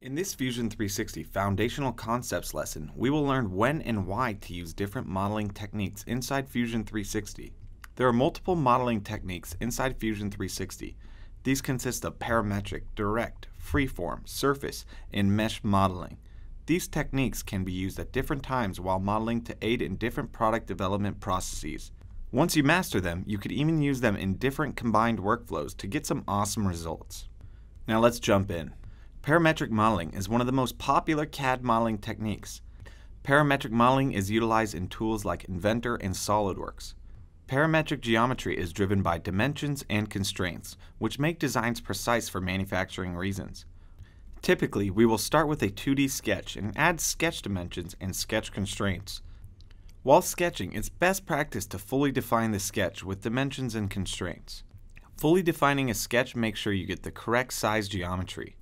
In this Fusion 360 Foundational Concepts lesson, we will learn when and why to use different modeling techniques inside Fusion 360. There are multiple modeling techniques inside Fusion 360. These consist of parametric, direct, freeform, surface, and mesh modeling. These techniques can be used at different times while modeling to aid in different product development processes. Once you master them, you could even use them in different combined workflows to get some awesome results. Now let's jump in. Parametric modeling is one of the most popular CAD modeling techniques. Parametric modeling is utilized in tools like Inventor and SolidWorks. Parametric geometry is driven by dimensions and constraints, which make designs precise for manufacturing reasons. Typically, we will start with a 2D sketch and add sketch dimensions and sketch constraints. While sketching, it's best practice to fully define the sketch with dimensions and constraints. Fully defining a sketch makes sure you get the correct size geometry.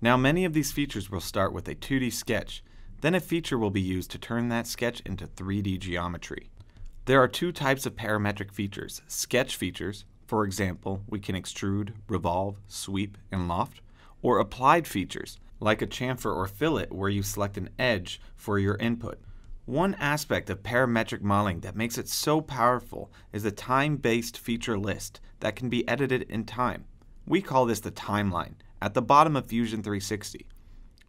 Now many of these features will start with a 2D sketch, then a feature will be used to turn that sketch into 3D geometry. There are two types of parametric features, sketch features, for example, we can extrude, revolve, sweep, and loft, or applied features, like a chamfer or fillet where you select an edge for your input. One aspect of parametric modeling that makes it so powerful is the time-based feature list that can be edited in time. We call this the timeline, at the bottom of Fusion 360.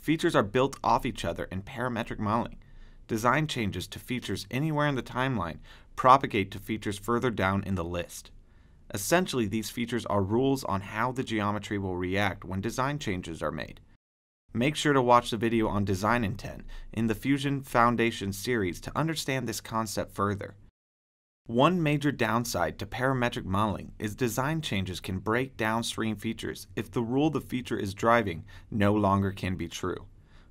Features are built off each other in parametric modeling. Design changes to features anywhere in the timeline propagate to features further down in the list. Essentially, these features are rules on how the geometry will react when design changes are made. Make sure to watch the video on design intent in the Fusion Foundation series to understand this concept further. One major downside to parametric modeling is design changes can break downstream features if the rule the feature is driving no longer can be true.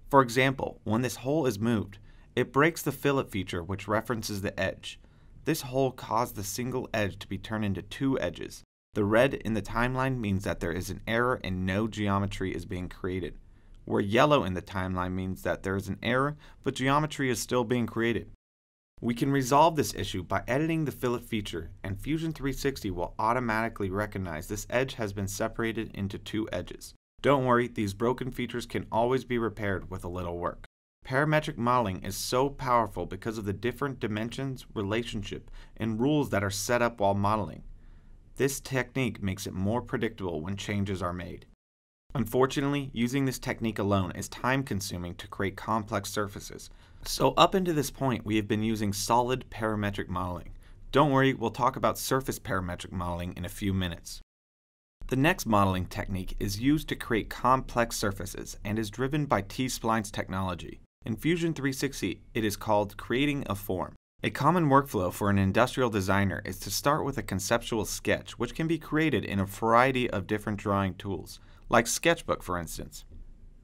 For example, when this hole is moved, it breaks the fillet feature which references the edge. This hole caused the single edge to be turned into two edges. The red in the timeline means that there is an error and no geometry is being created, where yellow in the timeline means that there is an error but geometry is still being created. We can resolve this issue by editing the fillet feature and Fusion 360 will automatically recognize this edge has been separated into two edges. Don't worry, these broken features can always be repaired with a little work. Parametric modeling is so powerful because of the different dimensions, relationship, and rules that are set up while modeling. This technique makes it more predictable when changes are made. Unfortunately, using this technique alone is time consuming to create complex surfaces, so up until this point, we have been using solid parametric modeling. Don't worry, we'll talk about surface parametric modeling in a few minutes. The next modeling technique is used to create complex surfaces and is driven by T-splines technology. In Fusion 360, it is called creating a form. A common workflow for an industrial designer is to start with a conceptual sketch, which can be created in a variety of different drawing tools, like Sketchbook for instance.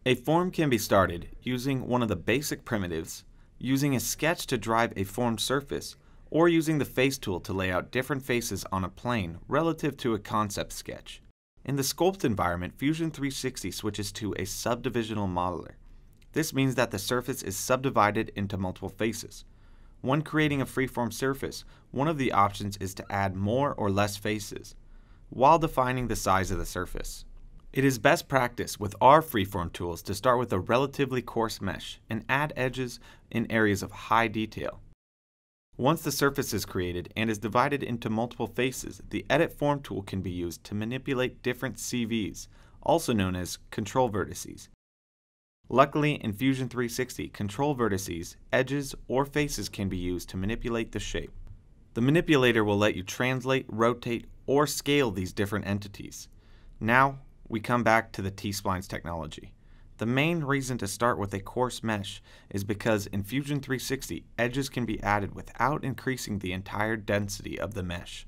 A form can be started using one of the basic primitives, using a sketch to drive a formed surface, or using the face tool to lay out different faces on a plane relative to a concept sketch. In the sculpt environment, Fusion 360 switches to a subdivisional modeler. This means that the surface is subdivided into multiple faces. When creating a freeform surface, one of the options is to add more or less faces, while defining the size of the surface. It is best practice with our freeform tools to start with a relatively coarse mesh and add edges in areas of high detail. Once the surface is created and is divided into multiple faces, the Edit Form tool can be used to manipulate different CVs, also known as control vertices. Luckily, in Fusion 360, control vertices, edges, or faces can be used to manipulate the shape. The manipulator will let you translate, rotate, or scale these different entities. Now, we come back to the T-splines technology. The main reason to start with a coarse mesh is because in Fusion 360, edges can be added without increasing the entire density of the mesh.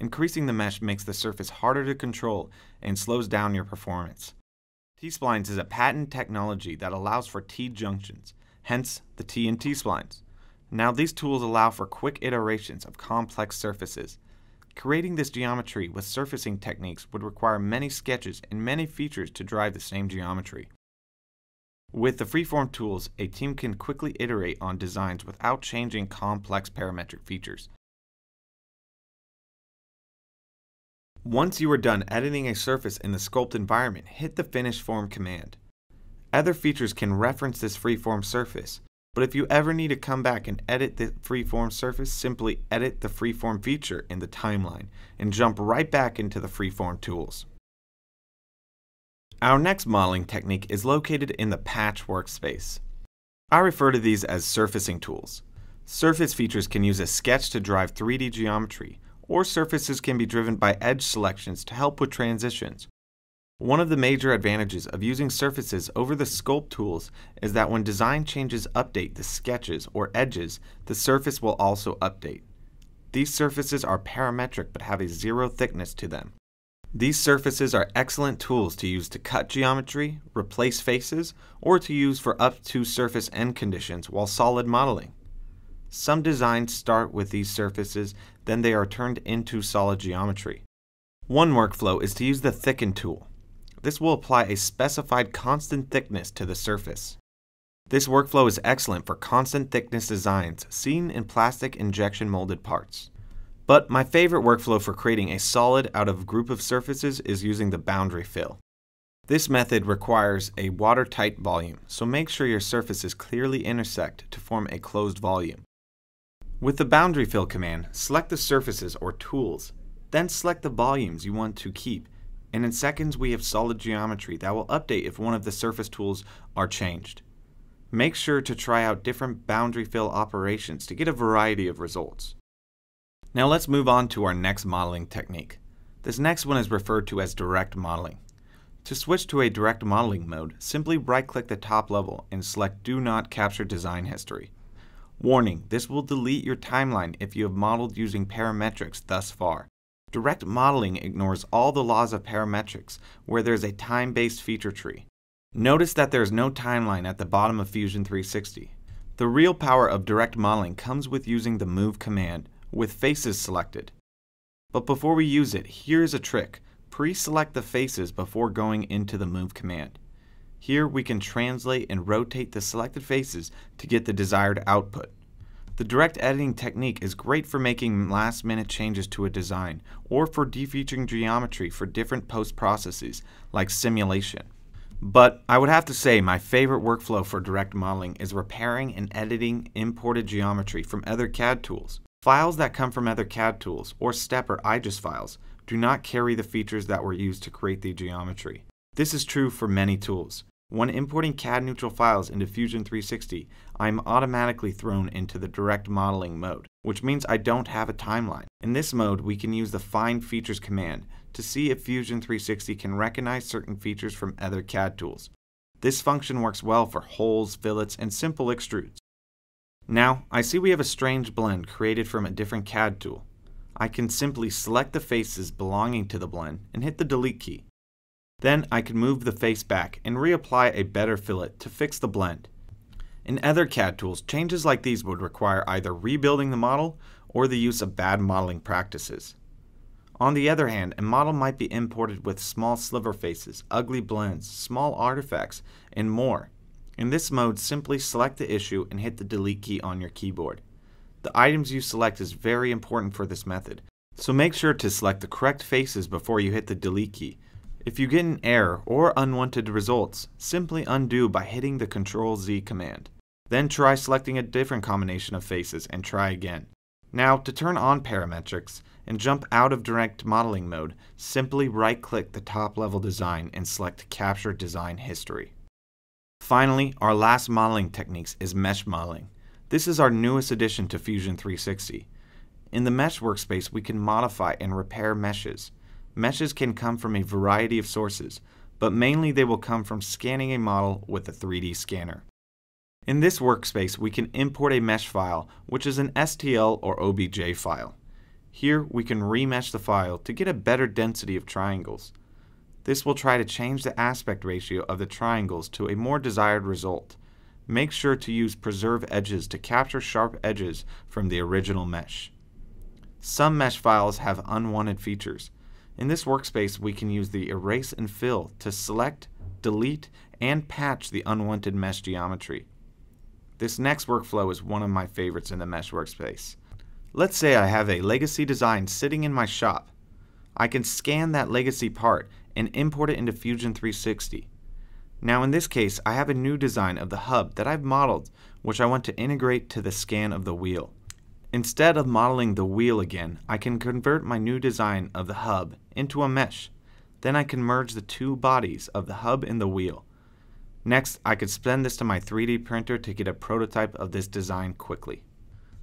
Increasing the mesh makes the surface harder to control and slows down your performance. T-splines is a patent technology that allows for T-junctions, hence the T in T-splines. Now these tools allow for quick iterations of complex surfaces Creating this geometry with surfacing techniques would require many sketches and many features to drive the same geometry. With the freeform tools, a team can quickly iterate on designs without changing complex parametric features. Once you are done editing a surface in the sculpt environment, hit the Finish Form command. Other features can reference this freeform surface, but if you ever need to come back and edit the freeform surface, simply edit the freeform feature in the timeline and jump right back into the freeform tools. Our next modeling technique is located in the Patch workspace. I refer to these as surfacing tools. Surface features can use a sketch to drive 3D geometry, or surfaces can be driven by edge selections to help with transitions. One of the major advantages of using surfaces over the sculpt tools is that when design changes update the sketches or edges, the surface will also update. These surfaces are parametric but have a zero thickness to them. These surfaces are excellent tools to use to cut geometry, replace faces, or to use for up to surface end conditions while solid modeling. Some designs start with these surfaces, then they are turned into solid geometry. One workflow is to use the Thicken tool. This will apply a specified constant thickness to the surface. This workflow is excellent for constant thickness designs seen in plastic injection molded parts. But my favorite workflow for creating a solid out of a group of surfaces is using the boundary fill. This method requires a watertight volume, so make sure your surfaces clearly intersect to form a closed volume. With the boundary fill command, select the surfaces or tools, then select the volumes you want to keep and in seconds we have solid geometry that will update if one of the surface tools are changed. Make sure to try out different boundary fill operations to get a variety of results. Now let's move on to our next modeling technique. This next one is referred to as direct modeling. To switch to a direct modeling mode, simply right-click the top level and select Do Not Capture Design History. Warning, this will delete your timeline if you have modeled using parametrics thus far. Direct modeling ignores all the laws of parametrics, where there's a time-based feature tree. Notice that there's no timeline at the bottom of Fusion 360. The real power of direct modeling comes with using the Move command, with faces selected. But before we use it, here's a trick. Pre-select the faces before going into the Move command. Here we can translate and rotate the selected faces to get the desired output. The direct editing technique is great for making last minute changes to a design or for defeaturing geometry for different post processes like simulation. But I would have to say my favorite workflow for direct modeling is repairing and editing imported geometry from other CAD tools. Files that come from other CAD tools or STEP or IGES files do not carry the features that were used to create the geometry. This is true for many tools. When importing CAD neutral files into Fusion 360, I am automatically thrown into the direct modeling mode, which means I don't have a timeline. In this mode, we can use the Find Features command to see if Fusion 360 can recognize certain features from other CAD tools. This function works well for holes, fillets, and simple extrudes. Now, I see we have a strange blend created from a different CAD tool. I can simply select the faces belonging to the blend and hit the delete key. Then I can move the face back and reapply a better fillet to fix the blend. In other CAD tools, changes like these would require either rebuilding the model or the use of bad modeling practices. On the other hand, a model might be imported with small sliver faces, ugly blends, small artifacts, and more. In this mode, simply select the issue and hit the delete key on your keyboard. The items you select is very important for this method, so make sure to select the correct faces before you hit the delete key if you get an error or unwanted results, simply undo by hitting the Ctrl Z command. Then try selecting a different combination of faces and try again. Now, to turn on parametrics and jump out of direct modeling mode, simply right-click the top-level design and select Capture Design History. Finally, our last modeling techniques is mesh modeling. This is our newest addition to Fusion 360. In the mesh workspace, we can modify and repair meshes. Meshes can come from a variety of sources, but mainly they will come from scanning a model with a 3D scanner. In this workspace, we can import a mesh file, which is an STL or OBJ file. Here, we can remesh the file to get a better density of triangles. This will try to change the aspect ratio of the triangles to a more desired result. Make sure to use preserve edges to capture sharp edges from the original mesh. Some mesh files have unwanted features, in this workspace, we can use the Erase and Fill to select, delete, and patch the unwanted mesh geometry. This next workflow is one of my favorites in the Mesh workspace. Let's say I have a legacy design sitting in my shop. I can scan that legacy part and import it into Fusion 360. Now in this case, I have a new design of the hub that I've modeled, which I want to integrate to the scan of the wheel. Instead of modeling the wheel again, I can convert my new design of the hub into a mesh. Then I can merge the two bodies of the hub and the wheel. Next, I could send this to my 3D printer to get a prototype of this design quickly.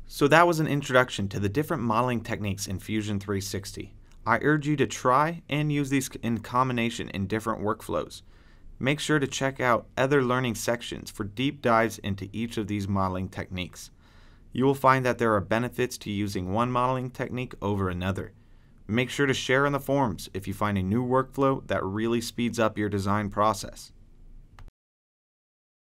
So that was an introduction to the different modeling techniques in Fusion 360. I urge you to try and use these in combination in different workflows. Make sure to check out other learning sections for deep dives into each of these modeling techniques you will find that there are benefits to using one modeling technique over another. Make sure to share in the forums if you find a new workflow that really speeds up your design process.